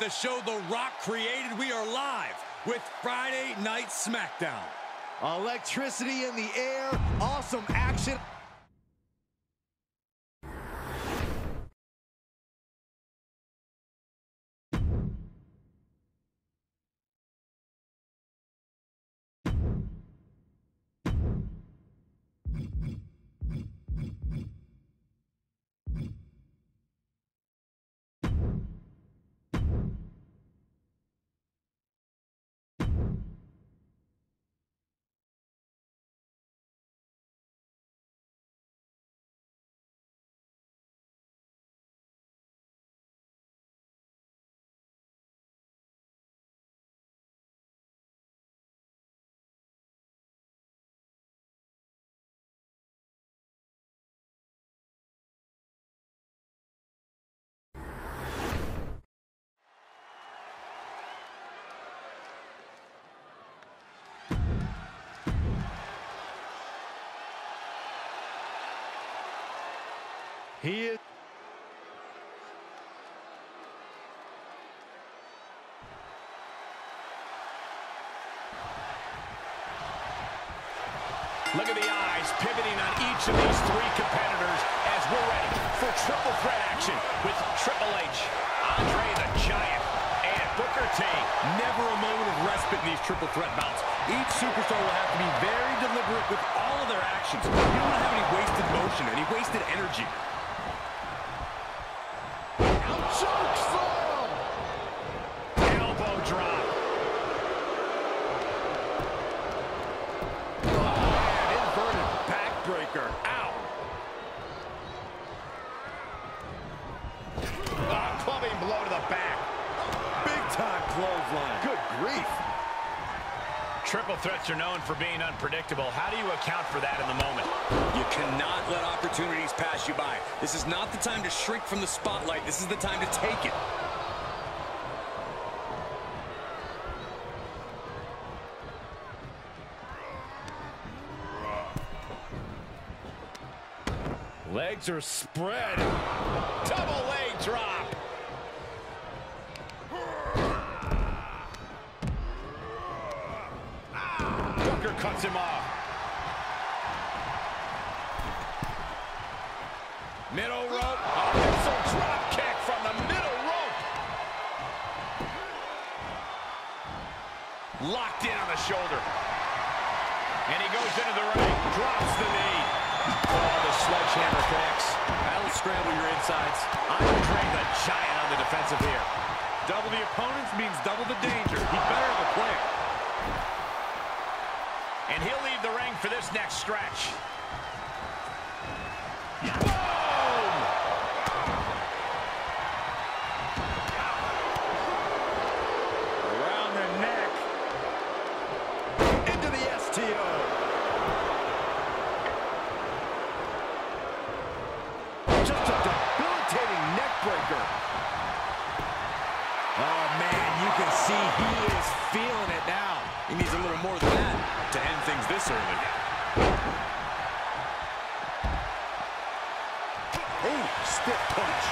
the show The Rock created, we are live with Friday Night SmackDown. Electricity in the air, awesome action. He is. Look at the eyes pivoting on each of these three competitors as we're ready for triple threat action with Triple H, Andre the Giant, and Booker T. Never a moment of respite in these triple threat bouts. Each superstar will have to be very deliberate with all of their actions. You don't want to have any wasted motion, any wasted energy. Choke slam! Elbow drop. And inverted backbreaker. Ow. Ah, clubbing blow to the back. Big time clothesline. Good grief. Triple threats are known for being unpredictable. How do you account for that in the moment? You cannot let opportunities pass you by. This is not the time to shrink from the spotlight. This is the time to take it. Legs are spread. Double leg drop. Cuts him off. Middle rope. A missile drop kick from the middle rope. Locked in on the shoulder. And he goes into the ring. Drops the knee. Oh, the sledgehammer connects. That'll scramble your insides. Andre the Giant on the defensive here. Double the opponents means double the danger. He better have a plan. And he'll leave the ring for this next stretch. Boom! Around the neck. Into the STO. Just a debilitating neck breaker. Oh, man, you can see he is feeling it now. He needs a little more than that to end things this early. Oh, stiff punch.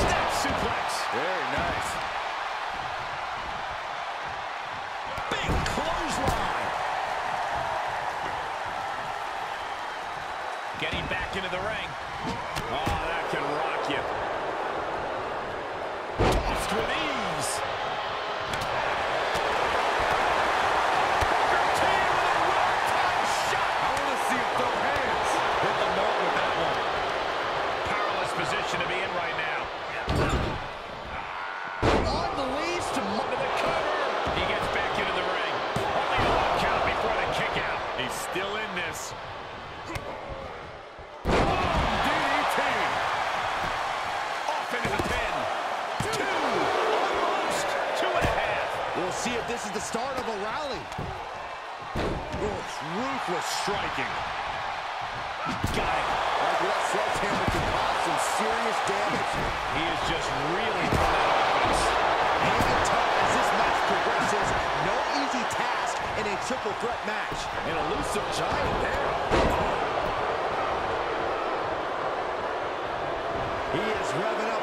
Step suplex. Very nice. Big clothesline. Getting back into the ring. this is the start of a rally. Ooh, ruthless striking. Got it. Like that sledgehammer can cause some serious damage. He is just really put out of place. Hang and tough as this match progresses. No easy task in a triple threat match. An elusive giant there. He is revving up.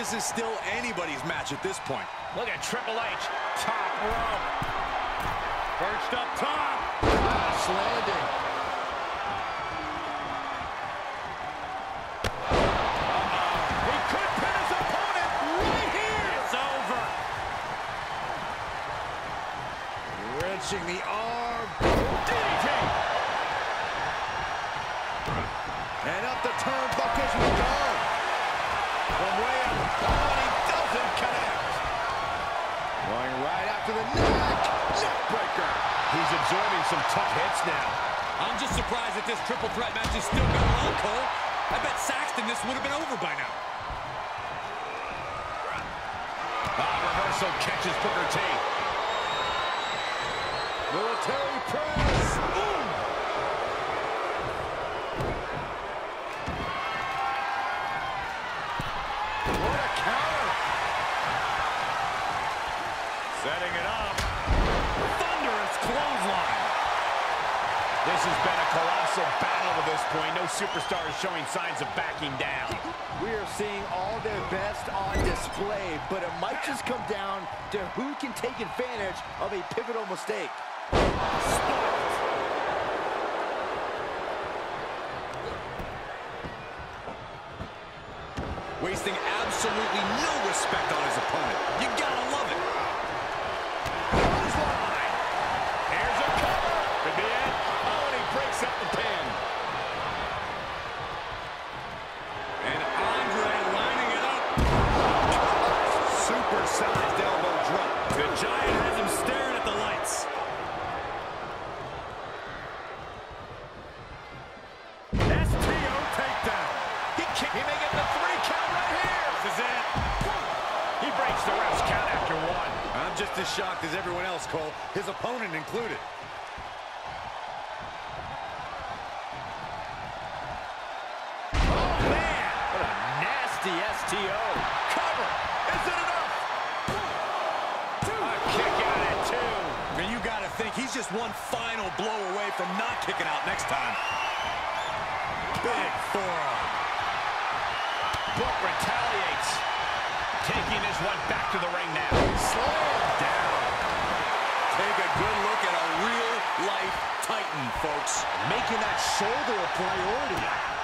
This is still anybody's match at this point. Look at Triple H, top rope. Perched up top. Crash landing. He could pin his opponent right here. It's over. Wrenching the neck. He's absorbing some tough hits now. I'm just surprised that this triple threat match is still going on, Cole. I bet Saxton this would have been over by now. Ah, reversal catches Booker T. Military press. Boom. What a counter. Setting it up. Thunderous clothesline. This has been a colossal battle to this point. No superstar is showing signs of backing down. We are seeing all their best on display, but it might just come down to who can take advantage of a pivotal mistake. Wasting absolutely no respect on his opponent. You gotta love it. Clothesline. Here's a cover. Could be it. Oh, and he breaks up the pin. And Andre lining it up. Super-sized elbow drop. The Giant has him staring at the lights. STO takedown. He, kick, he may get the three count right here. This is it. He breaks the ref's count after one. I'm just as shocked as everyone else, Cole, his opponent included. Oh, STO. Cover. Is it enough? A kick out at two. And you gotta think he's just one final blow away from not kicking out next time. Big forearm. Book retaliates. Taking this one back to the ring now. Slam down. Take a good look at a real-life Titan, folks. Making that shoulder a priority.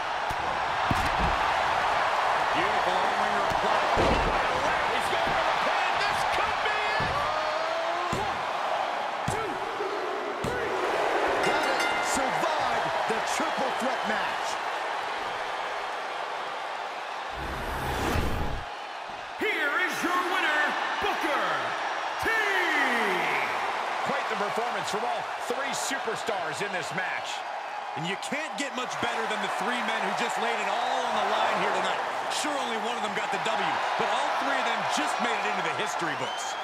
Triple threat match. Here is your winner, Booker T. Quite the performance from all three superstars in this match. And you can't get much better than the three men who just laid it all on the line here tonight. Sure, only one of them got the W, but all three of them just made it into the history books.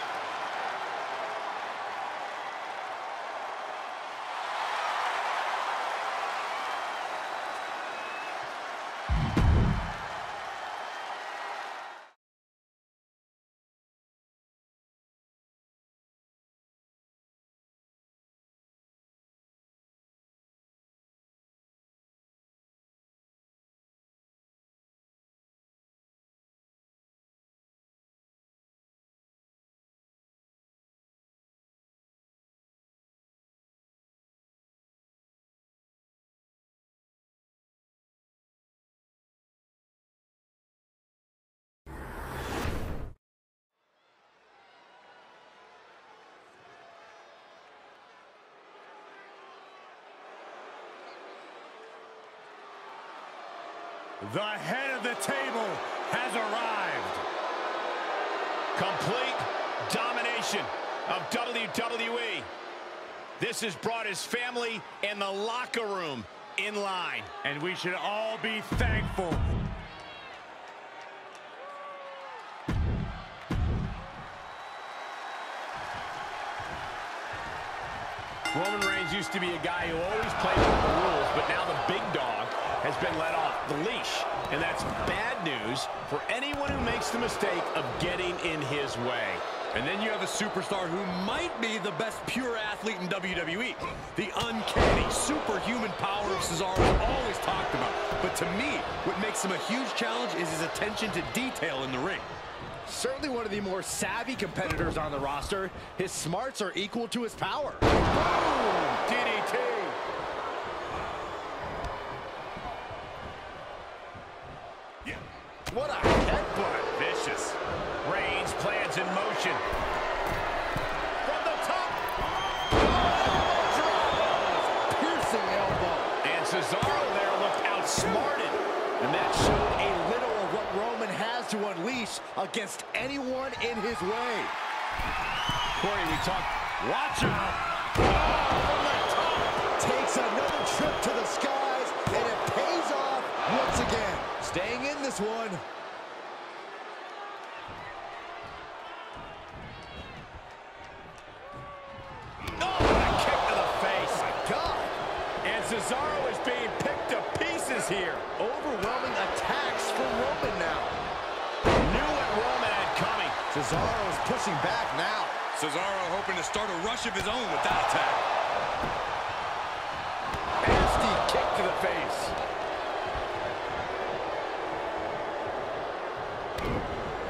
The head of the table has arrived. Complete domination of WWE. This has brought his family and the locker room in line. And we should all be thankful. Roman Reigns used to be a guy who always played by the rules, but now the big dog has been let off the leash. And that's bad news for anyone who makes the mistake of getting in his way. And then you have a superstar who might be the best pure athlete in WWE. The uncanny, superhuman power of Cesaro is always talked about. But to me, what makes him a huge challenge is his attention to detail in the ring. Certainly one of the more savvy competitors on the roster. His smarts are equal to his power. Boom! DDT. What a headbutt. Vicious. Reigns plans in motion. From the top. Piercing elbow. And Cesaro there looked outsmarted. And that showed a little of what Roman has to unleash against anyone in his way. Corey, we talked. Watch out. Oh, Takes another trip to the skies, and it pays off once again. Staying in this one. Oh, what a kick to the face. God, And Cesaro is being picked to pieces here. overwhelming attacks from Roman now. Knew what Roman had coming. Cesaro is pushing back now. Cesaro hoping to start a rush of his own with that attack. Nasty kick to the face.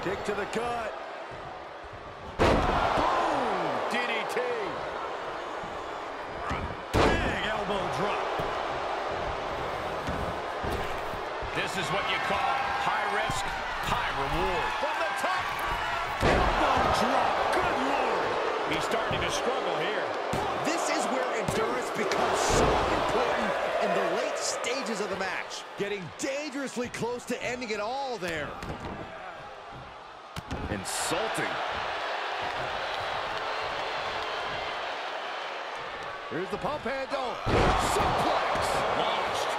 Kick to the gut. Boom! DDT. Big elbow drop. This is what you call high risk, high reward. From the top. Elbow drop. Good lord. He's starting to struggle here. This is where endurance becomes so important in the late stages of the match. Getting dangerously close to ending it all there. Insulting. Here's the pump handle. Suplex. Launched.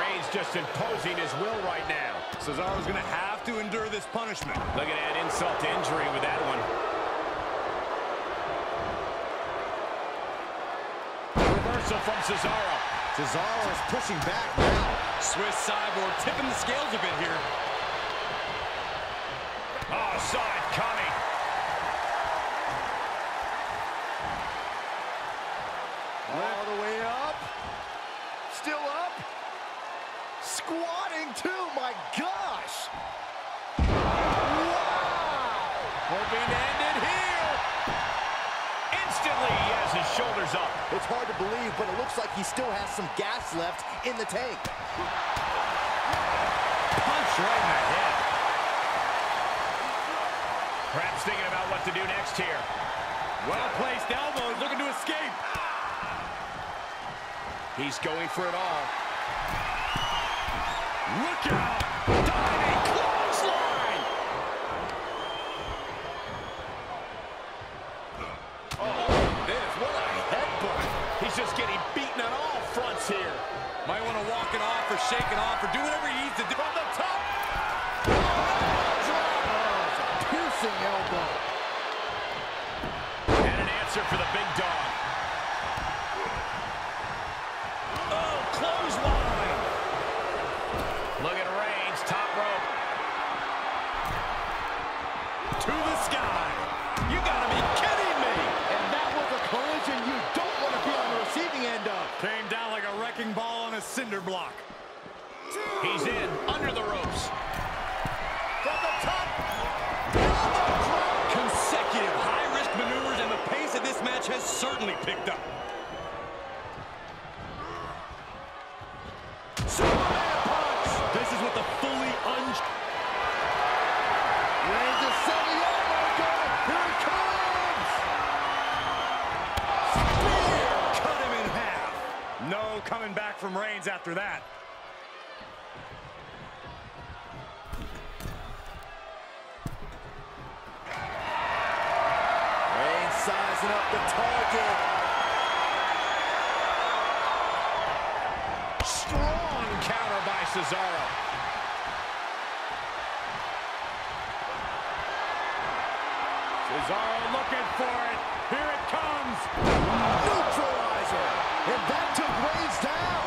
Reigns just imposing his will right now. Cesaro's going to have to endure this punishment. Look at that insult to injury with that one. Reversal from Cesaro. Cesaro is pushing back now. Swiss cyborg tipping the scales a bit here. Saw it coming. All the way up. Still up. Squatting too, my gosh. Wow. Hoping to end it here. Instantly, he has his shoulders up. It's hard to believe, but it looks like he still has some gas left in the tank. Punch right in the head. Perhaps thinking about what to do next here. Well-placed elbows looking to escape. He's going for it all. Look out clothesline! Oh, this, what a headbutt. He's just getting beaten on all fronts here. Might want to walk it off or shake it off or do whatever he needs to do. From the top. Piercing elbow. And an answer for the big dog. Oh, clothesline. Look at Reigns, top rope. To the sky. You gotta be kidding me! And that was a collision you don't want to be on the receiving end of. Came down like a wrecking ball on a cinder block. He's in, under the ropes. From the top. Consecutive high-risk maneuvers and the pace of this match has certainly picked up. Coming back from Reigns after that. Reigns sizing up the target. Strong counter by Cesaro looking for it. Here it comes. Neutralizer. And that took Reigns down.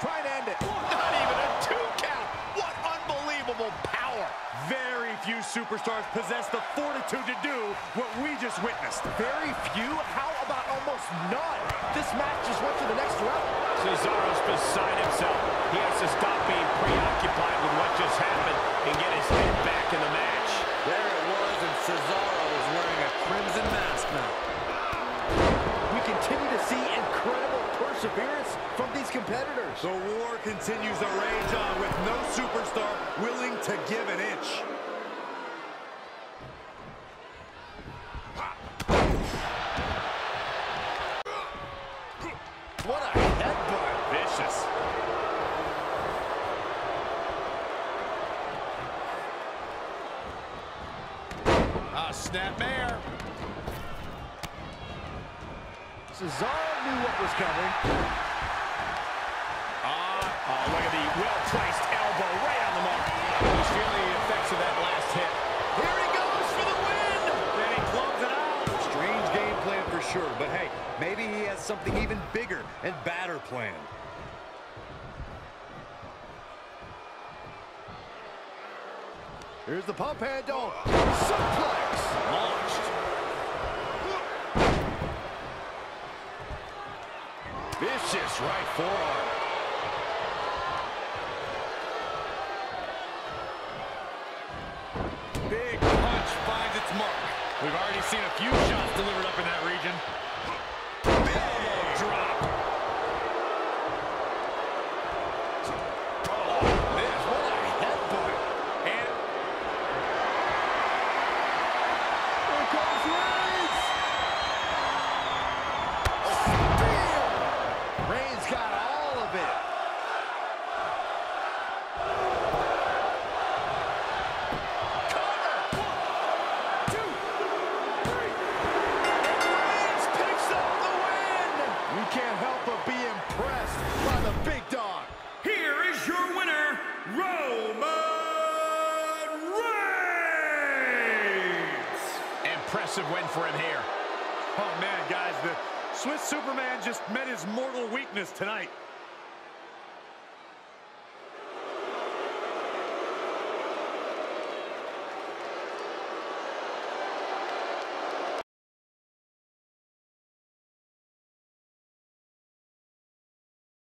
Try and end it. Not even a two count. What unbelievable power. Very few superstars possess the fortitude to do what we just witnessed. Very few? How about almost none? This match just went to the next level. Cesaro's beside himself. He has to stop being preoccupied with what just happened and get his head back in the match. There it was, and Cesaro is wearing a crimson mask now. Continue to see incredible perseverance from these competitors. The war continues to rage on with no superstar willing to give an inch. What a headbutt. Vicious. Ah, snapmare. Cesaro knew what was coming. Ah, oh, look at the well-placed elbow right on the mark. He's feeling the effects of that last hit. Here he goes for the win! Then he closes it out. Strange game plan for sure, but hey, maybe he has something even bigger and badder planned. Here's the pump handle. Oh, Suplex. Launched. Vicious right forearm. Big punch finds its mark. We've already seen a few shots delivered up in that region. Elbow Impressive win for him here. Oh, man, guys, the Swiss Superman just met his mortal weakness tonight.